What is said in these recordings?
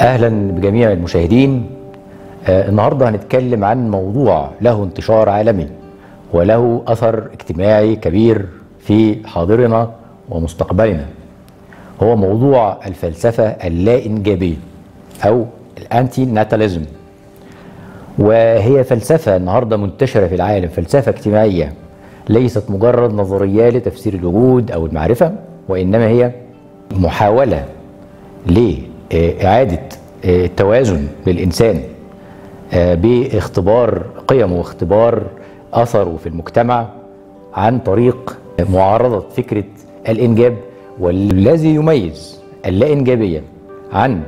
أهلا بجميع المشاهدين. آه النهارده هنتكلم عن موضوع له انتشار عالمي وله أثر اجتماعي كبير في حاضرنا ومستقبلنا. هو موضوع الفلسفة اللا انجابيه أو الانتي ناتاليزم وهي فلسفة النهارده منتشرة في العالم فلسفة اجتماعية ليست مجرد نظرية لتفسير الوجود أو المعرفة وإنما هي محاولة لإعادة التوازن للإنسان باختبار قيمه واختبار أثره في المجتمع عن طريق معارضة فكرة الإنجاب والذي يميز اللا إنجابية عن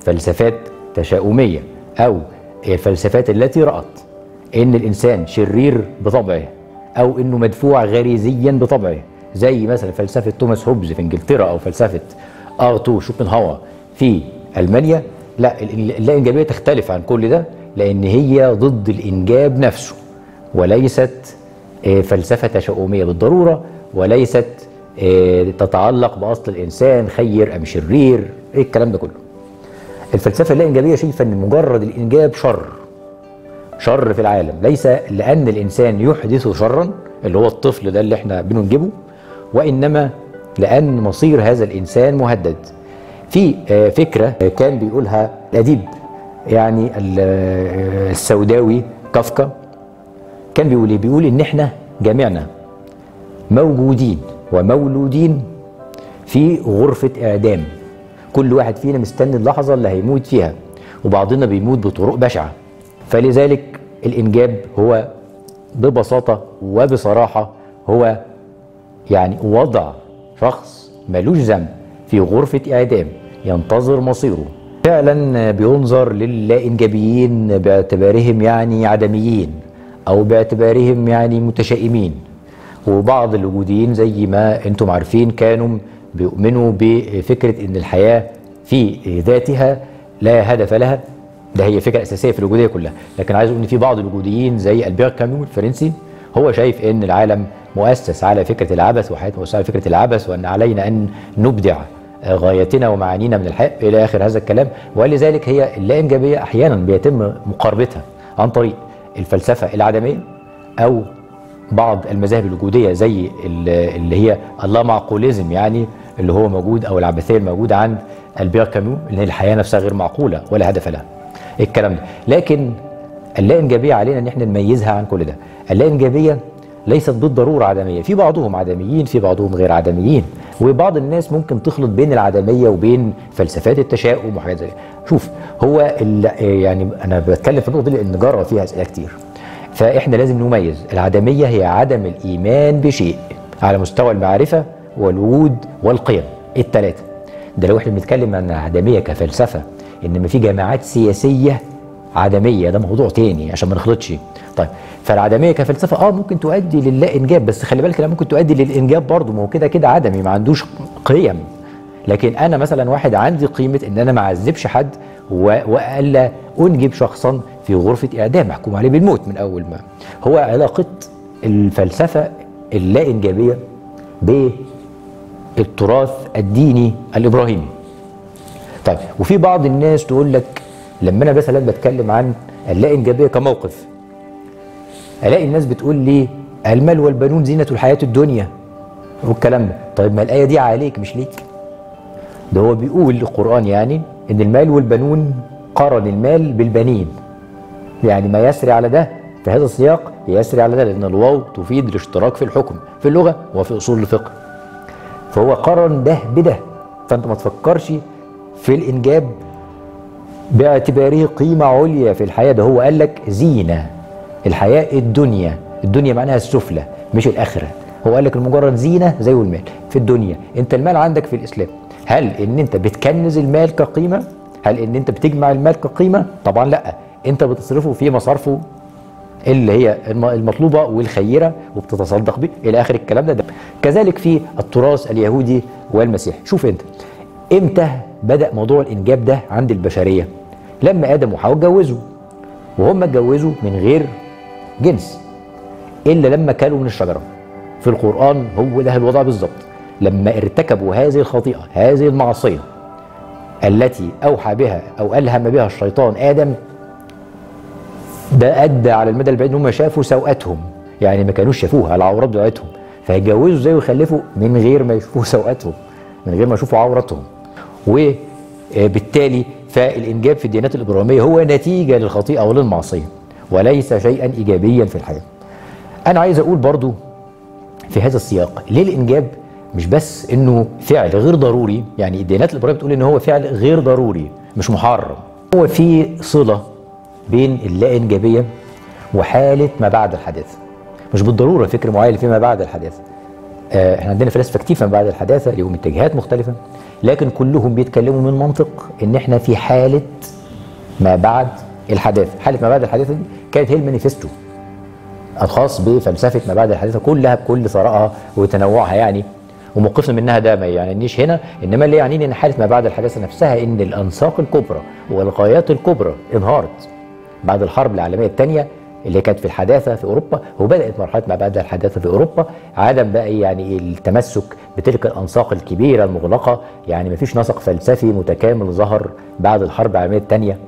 فلسفات تشاؤمية أو الفلسفات التي رأت إن الإنسان شرير بطبعه أو إنه مدفوع غريزيا بطبعه زي مثلا فلسفة توماس هوبز في إنجلترا أو فلسفة أرتو شوبنهاور. في ألمانيا لا اللا انجابيه تختلف عن كل ده لأن هي ضد الإنجاب نفسه. وليست فلسفة تشاؤميه بالضرورة وليست تتعلق بأصل الإنسان خير أم شرير إيه الكلام ده كله. الفلسفة اللا انجابيه شايفه إن مجرد الإنجاب شر شر في العالم. ليس لأن الإنسان يحدث شرا اللي هو الطفل ده اللي إحنا بننجبه وإنما لأن مصير هذا الإنسان مهدد. في فكرة كان بيقولها الأديب يعني السوداوي كافكا. كان بيقول إيه؟ بيقول إن إحنا جميعنا موجودين ومولودين في غرفة إعدام. كل واحد فينا مستني اللحظة اللي هيموت فيها وبعضنا بيموت بطرق بشعة. فلذلك الإنجاب هو ببساطة وبصراحة هو يعني وضع شخص ملوش ذنب في غرفة إعدام. ينتظر مصيره. فعلا بينظر للا إنجابيين باعتبارهم يعني عدميين أو باعتبارهم يعني متشائمين. وبعض الوجوديين زي ما أنتم عارفين كانوا بيؤمنوا بفكرة إن الحياة في ذاتها لا هدف لها. ده هي فكرة أساسية في الوجودية كلها. لكن عايز أقول إن في بعض الوجوديين زي ألبير كاميو الفرنسي هو شايف إن العالم مؤسس على فكرة العبث وحياتنا مؤسسه على فكرة العبث وأن علينا أن نبدع غايتنا ومعانينا من الحياة إلى آخر هذا الكلام. ولذلك هي اللا انجابيه أحيانا بيتم مقاربتها عن طريق الفلسفة العدمية أو بعض المذاهب الوجودية زي اللي هي اللا معقوليزم يعني اللي هو موجود أو العبثية الموجودة عند البير كاميو اللي هي الحياة نفسها غير معقولة ولا هدف لها. الكلام ده. لكن اللا انجابيه علينا إن إحنا نميزها عن كل ده. اللا انجابيه ليست بالضرورة عدمية. في بعضهم عدميين في بعضهم غير عدميين. وبعض الناس ممكن تخلط بين العدمية وبين فلسفات التشاؤم وحاجات زي شوف هو يعني أنا بتكلم في النقطة دي لأن جرى فيها أسئلة كتير. فإحنا لازم نميز. العدمية هي عدم الإيمان بشيء على مستوى المعرفة والوجود والقيم. الثلاثه ده لو إحنا بنتكلم عن العدميه كفلسفة انما في جماعات سياسية عدمية ده موضوع تاني عشان ما نخلطش. طيب فالعدمية كفلسفة آه ممكن تؤدي للا انجاب بس خلي بالك ممكن تؤدي للإنجاب برضه ما هو كده كده عدمي ما عندوش قيم. لكن أنا مثلا واحد عندي قيمة إن أنا ما أعذبش حد وألا أنجب شخصا في غرفة إعدام محكوم عليه بالموت من أول ما. هو علاقة الفلسفة اللا انجابيه بالتراث الديني الإبراهيمي. طيب وفي بعض الناس تقول لك لما أنا مثلا بتكلم عن اللا انجابيه كموقف ألاقي الناس بتقول لي المال والبنون زينة الحياة الدنيا والكلام ده. طيب ما الآية دي عليك مش ليك. ده هو بيقول القرآن يعني إن المال والبنون قرن المال بالبنين. يعني ما يسري على ده في هذا السياق يسري على ده لأن الواو تفيد الاشتراك في الحكم في اللغة وفي أصول الفقه. فهو قرن ده بده. فأنت ما تفكرش في الإنجاب باعتباره قيمة عليا في الحياة. ده هو قال لك زينة. الحياة الدنيا. الدنيا معناها السفلى مش الآخرة. هو قال لك المجرد زينة زي المال في الدنيا. انت المال عندك في الإسلام. هل إن أنت بتكنز المال كقيمة؟ هل إن أنت بتجمع المال كقيمة؟ طبعا لأ. أنت بتصرفه في مصارفه اللي هي المطلوبة والخيرة وبتتصدق به إلى آخر الكلام ده, ده كذلك في التراث اليهودي والمسيحي شوف أنت إمتى بدأ موضوع الإنجاب ده عند البشرية؟ لما آدم وحواء اتجوزوا. وهم اتجوزوا من غير جنس إلا لما كلوا من الشجرة. في القرآن هو ده الوضع بالظبط لما ارتكبوا هذه الخطيئة هذه المعصية التي أوحى بها أو ألهم بها الشيطان آدم ده أدى على المدى البعيد هم شافوا سوءتهم. يعني ما كانوش شافوها العورات بتاعتهم. فيتجوزوا إزاي ويخلفوا؟ من غير ما يشوفوا سوءتهم من غير ما يشوفوا عورتهم. وبالتالي فالانجاب في الديانات الإبراهيمية هو نتيجة للخطيئة وللمعصية. وليس شيئا ايجابيا في الحياة. أنا عايز أقول برضو في هذا السياق ليه الإنجاب مش بس إنه فعل غير ضروري؟ يعني الديانات الإبراهيمية بتقول إن هو فعل غير ضروري مش محرم. هو في صلة بين اللا انجابيه وحالة ما بعد الحداثة. مش بالضرورة فكر معين فيما بعد الحداثة. آه، إحنا عندنا فلاسفة كتير فيما بعد الحداثة ليهم اتجاهات مختلفة لكن كلهم بيتكلموا من منطق إن إحنا في حالة ما بعد الحداثة. حالة ما بعد الحداثة دي كانت هي المانيفستو. الخاص بفلسفة ما بعد الحداثة كلها بكل ثرائها وتنوعها يعني. وموقفنا منها ده ما يعنيش هنا إنما اللي يعنيني إن حالة ما بعد الحداثة نفسها إن الأنساق الكبرى والغايات الكبرى انهارت بعد الحرب العالمية الثانية اللي كانت في الحداثة في أوروبا وبدأت مرحلة ما بعد الحداثة في أوروبا عدم بقى يعني التمسك بتلك الأنساق الكبيرة المغلقة. يعني ما فيش نسق فلسفي متكامل ظهر بعد الحرب العالمية الثانية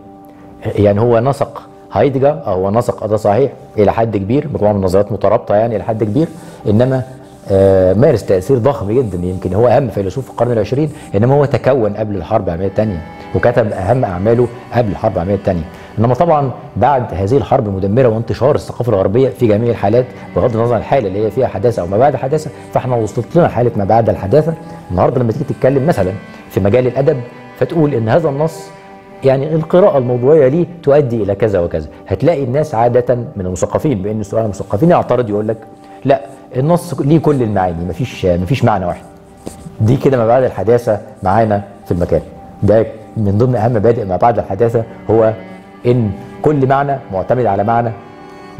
يعني هو نسق هايدجر هو نسق ده صحيح إلى حد كبير مجموعة من النظريات مترابطة يعني إلى حد كبير إنما آه، مارس تأثير ضخم جدا يمكن هو أهم فيلسوف في القرن العشرين إنما هو تكون قبل الحرب العالمية الثانية وكتب أهم أعماله قبل الحرب العالمية الثانية. إنما طبعا بعد هذه الحرب المدمرة وانتشار الثقافة الغربية في جميع الحالات بغض النظر عن الحالة اللي هي فيها حداثة أو ما بعد حداثة فإحنا وصلت لنا حالة ما بعد الحداثة. النهارده لما تيجي تتكلم مثلا في مجال الأدب فتقول إن هذا النص يعني القراءة الموضوعية ليه تؤدي إلى كذا وكذا. هتلاقي الناس عادة من المثقفين بأن سؤال المثقفين يعترض يقول لك لا النص ليه كل المعاني مفيش مفيش معنى واحد. دي كده ما بعد الحداثة معانا في المكان. ده من ضمن أهم مبادئ ما بعد الحداثة هو إن كل معنى معتمد على معنى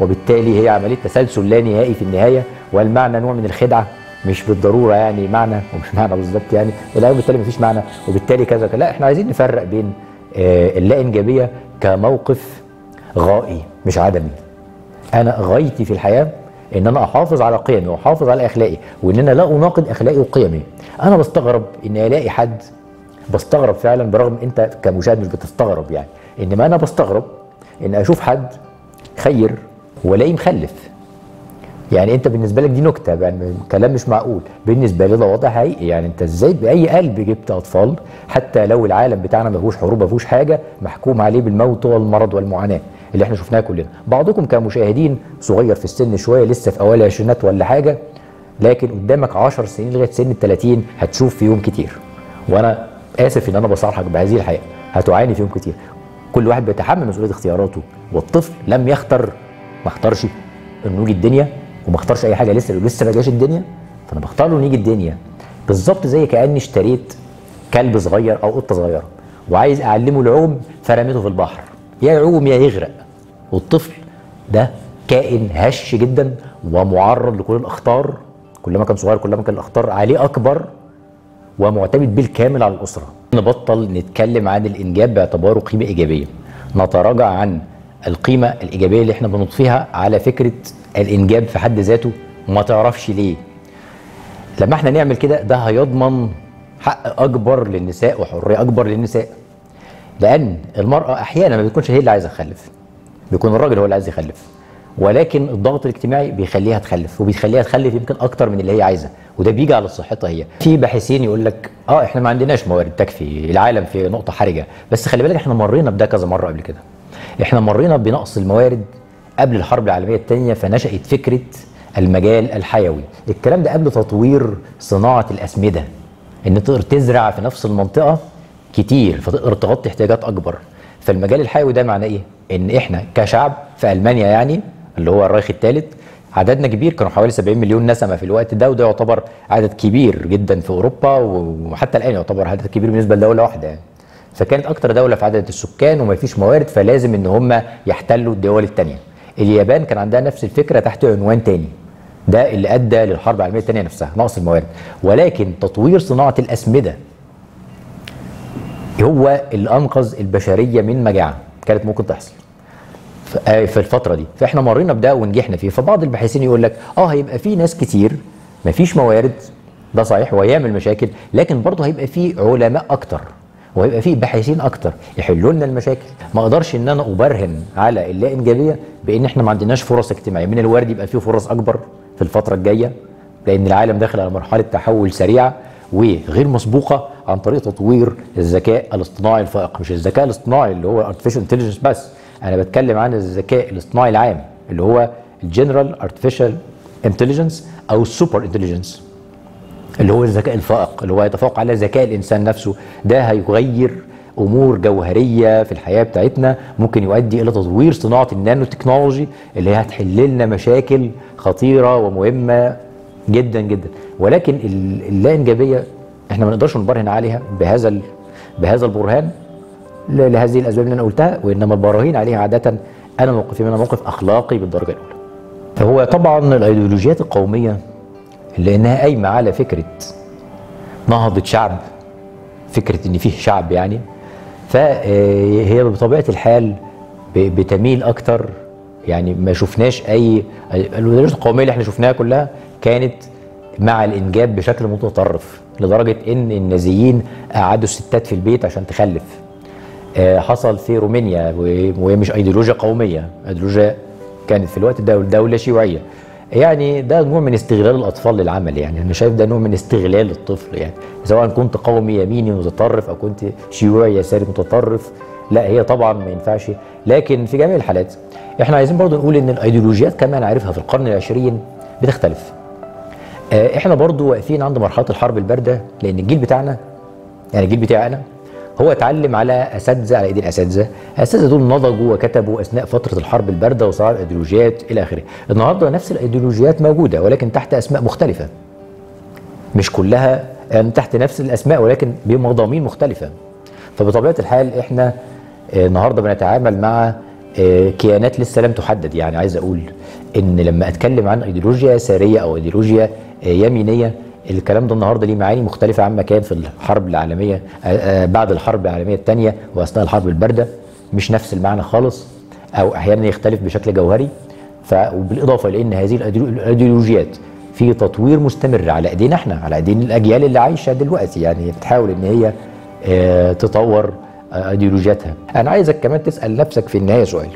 وبالتالي هي عملية تسلسل لا نهائي في النهاية والمعنى نوع من الخدعة مش بالضرورة يعني معنى ومش معنى بالظبط يعني وبالتالي مفيش معنى وبالتالي كذا كذا لا إحنا عايزين نفرق بين اللا إنجابية كموقف غائي مش عدمي. أنا غايتي في الحياة إن أنا أحافظ على قيمي وأحافظ على أخلاقي وإن أنا لا أناقض أخلاقي وقيمي. أنا بستغرب ان ألاقي حد بستغرب فعلا برغم أنت كمشاهد مش بتستغرب يعني. إنما أنا بستغرب إن أشوف حد خير والاقيه مخلف يعني انت بالنسبة لك دي نكته يعني كلام مش معقول. بالنسبة لي ده وضع حقيقي. يعني انت إزاي بأي قلب جبت أطفال؟ حتى لو العالم بتاعنا ما فيهوش حروب ما فيهوش حاجة محكوم عليه بالموت والمرض والمعاناة اللي إحنا شفناها كلنا. بعضكم كمشاهدين صغير في السن شوية لسه في أوائل العشرينات ولا حاجة لكن قدامك 10 سنين لغاية سن ال 30 هتشوف فيهم كتير. وأنا آسف إن أنا بصارحك بهذه الحقيقة. هتعاني فيهم كتير. كل واحد بيتحمل مسؤولية اختياراته والطفل لم يختر. ما اختارش إنه يجي الدنيا. وما اختارش أي حاجة لسه لسه ما جاش الدنيا فأنا بختار له إنه يجي الدنيا. بالظبط زي كأني اشتريت كلب صغير أو قطة صغيرة وعايز أعلمه العوم فرميته في البحر. يا يعوم يا يغرق. والطفل ده كائن هش جدا ومعرض لكل الأخطار كلما كان صغير كلما كان الأخطار عليه أكبر ومعتمد بالكامل على الأسرة. نبطل نتكلم عن الإنجاب باعتباره قيمة إيجابية. نتراجع عن القيمة الإيجابية اللي إحنا بنضفيها على فكرة الإنجاب في حد ذاته وما تعرفش ليه. لما إحنا نعمل كده ده هيضمن حق أكبر للنساء وحرية أكبر للنساء. لأن المرأة أحيانا ما بتكونش هي اللي عايزة تخلف. بيكون الراجل هو اللي عايز يخلف. ولكن الضغط الاجتماعي بيخليها تخلف وبيخليها تخلف يمكن أكتر من اللي هي عايزة. وده بيجي على صحتها هي. في باحثين يقول لك آه إحنا ما عندناش موارد تكفي العالم في نقطة حرجة. بس خلي بالك إحنا مرينا بده كذا مرة قبل كده. إحنا مرينا بنقص الموارد قبل الحرب العالمية الثانية فنشأت فكرة المجال الحيوي. الكلام ده قبل تطوير صناعة الأسمدة إن تقدر تزرع في نفس المنطقة كتير فتقدر تغطي احتياجات أكبر. فالمجال الحيوي ده معناه إيه؟ إن إحنا كشعب في ألمانيا يعني اللي هو الرايخ الثالث عددنا كبير كانوا حوالي 70 مليون نسمة في الوقت ده وده يعتبر عدد كبير جدا في أوروبا وحتى الآن يعتبر عدد كبير بالنسبة لدولة واحدة يعني. فكانت أكتر دولة في عدد السكان وما فيش موارد فلازم إن هم يحتلوا الدول الثانية اليابان كان عندها نفس الفكرة تحت عنوان تاني. ده اللي أدى للحرب العالمية الثانية نفسها نقص الموارد. ولكن تطوير صناعة الأسمدة هو اللي انقذ البشرية من مجاعة كانت ممكن تحصل في الفترة دي. فإحنا مرينا بده ونجحنا فيه. فبعض الباحثين يقول لك آه هيبقى في ناس كتير مفيش موارد ده صحيح وهيعمل مشاكل لكن برضه هيبقى في علماء أكتر. وهيبقى فيه باحثين أكتر يحلوا لنا المشاكل. ما أقدرش إن أنا أبرهن على اللا إنجابية بإن إحنا ما عندناش فرص اجتماعية. من الوارد يبقى فيه فرص أكبر في الفترة الجاية لأن العالم داخل على مرحلة تحول سريعة وغير مسبوقة عن طريق تطوير الذكاء الاصطناعي الفائق. مش الذكاء الاصطناعي اللي هو artificial intelligence بس أنا بتكلم عن الذكاء الاصطناعي العام اللي هو ال general artificial intelligence أو ال super intelligence اللي هو الذكاء الفائق اللي هو يتفوق على ذكاء الإنسان نفسه ده هيغير أمور جوهرية في الحياة بتاعتنا ممكن يؤدي إلى تطوير صناعة النانو تكنولوجي اللي هي هتحل لنا مشاكل خطيرة ومهمة جدا جدا ولكن ال- اللا إنجابية إحنا ما نقدرش نبرهن عليها بهذا بهذا البرهان لهذه الأسباب اللي أنا قلتها وإنما البراهين عليها عادة أنا موقفي منها موقف أخلاقي بالدرجة الأولى. هو طبعا الأيديولوجيات القومية لأنها قايمة على فكرة نهضة شعب فكرة إن فيه شعب يعني. فهي بطبيعة الحال بتميل أكتر يعني ما شفناش أي الايديولوجيات القومية اللي إحنا شفناها كلها كانت مع الإنجاب بشكل متطرف لدرجة إن النازيين قعدوا الستات في البيت عشان تخلف. آه، حصل في رومانيا وهي مش أيديولوجيا قومية أيديولوجيا كانت في الوقت ده دولة شيوعية. يعني ده نوع من استغلال الأطفال للعمل يعني. أنا شايف ده نوع من استغلال الطفل يعني. سواء كنت قومي يميني متطرف أو كنت شيوعي يساري متطرف لا هي طبعا ما ينفعش. لكن في جميع الحالات إحنا عايزين برضو نقول إن الأيديولوجيات كما نعرفها في القرن العشرين بتختلف. آه، إحنا برضو واقفين عند مرحلة الحرب الباردة لأن الجيل بتاعنا يعني الجيل بتاعي أنا هو اتعلم على أساتذة على ايدين أساتذة، الاساتذه دول نضجوا وكتبوا أثناء فترة الحرب الباردة وصراع الإيديولوجيات إلى آخره. النهارده نفس الإيديولوجيات موجودة ولكن تحت أسماء مختلفة. مش كلها يعني تحت نفس الأسماء ولكن بمضامين مختلفة. فبطبيعة الحال إحنا آه، النهارده بنتعامل مع آه، كيانات لسه لم تحدد يعني عايز أقول إن لما أتكلم عن إيديولوجيا يساريه أو إيديولوجيا يمينية الكلام ده النهارده ليه معاني مختلفة عما كان في الحرب العالمية آه، آه، بعد الحرب العالمية الثانية وأثناء الحرب الباردة. مش نفس المعنى خالص أو أحيانا يختلف بشكل جوهري. وبالإضافة لإن هذه الايديولوجيات في تطوير مستمر على أيدينا إحنا على ايدين الأجيال اللي عايشة دلوقتي. يعني بتحاول إن هي آه، تطور ايديولوجياتها أنا عايزك كمان تسأل نفسك في النهاية سؤال.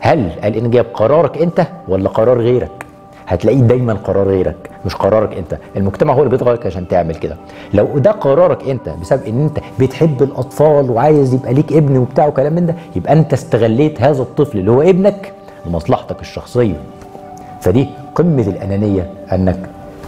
هل الإنجاب قرارك أنت ولا قرار غيرك؟ هتلاقيه دايما قرار غيرك مش قرارك أنت. المجتمع هو اللي بيضغطك عشان تعمل كده. لو ده قرارك أنت بسبب إن أنت بتحب الأطفال وعايز يبقى ليك ابن وبتاع وكلام من ده يبقى أنت استغليت هذا الطفل اللي هو ابنك لمصلحتك الشخصية. فدي قمة الأنانية أنك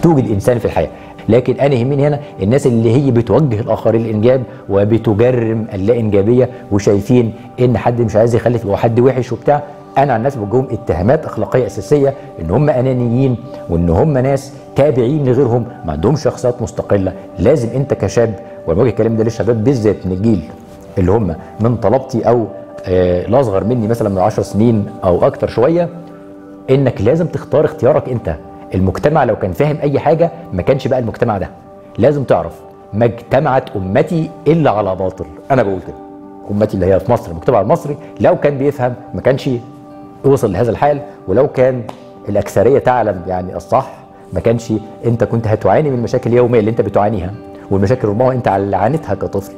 توجد انسان في الحياة. لكن أنا يهمني هنا الناس اللي هي بتوجه الآخرين للإنجاب وبتجرم اللا إنجابية وشايفين إن حد مش عايز يخلف هو حد وحش وبتاع أنا عن نفسي بوجههم اتهامات أخلاقية أساسية إن هم أنانيين وإن هم ناس تابعين لغيرهم ما عندهمش شخصيات مستقلة. لازم أنت كشاب وأنا بوجه الكلام ده للشباب بالذات من الجيل اللي هم من طلبتي أو آه الاصغر مني مثلا من 10 سنين أو أكتر شوية إنك لازم تختار اختيارك أنت. المجتمع لو كان فاهم أي حاجة ما كانش بقى المجتمع ده. لازم تعرف ما اجتمعت أمتي إلا على باطل. أنا بقول كده. أمتي اللي هي في مصر المجتمع المصري لو كان بيفهم ما كانش وصل لهذا الحال ولو كان الأكثرية تعلم يعني الصح ما كانش أنت كنت هتعاني من المشاكل اليوميه اللي أنت بتعانيها والمشاكل ربما أنت عانيتها كطفل.